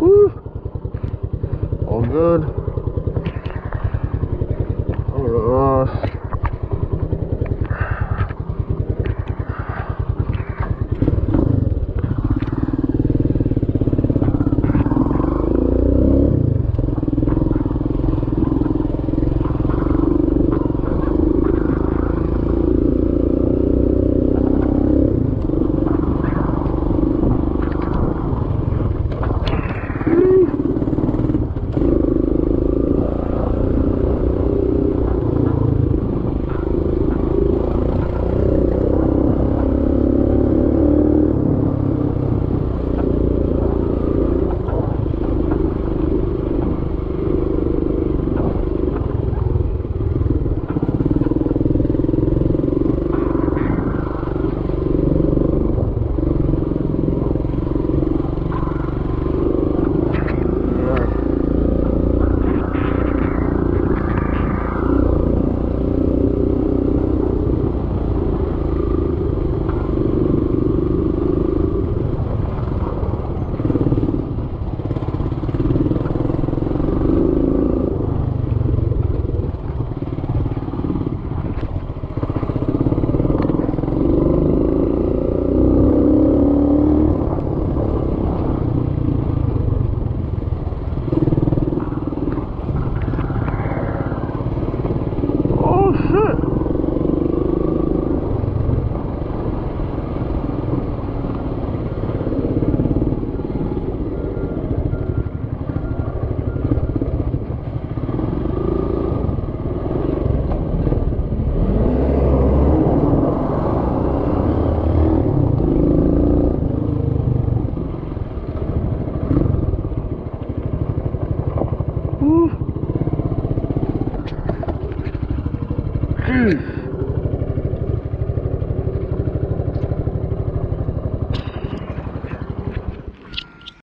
Woo. All good. 是 Woo. Jeez.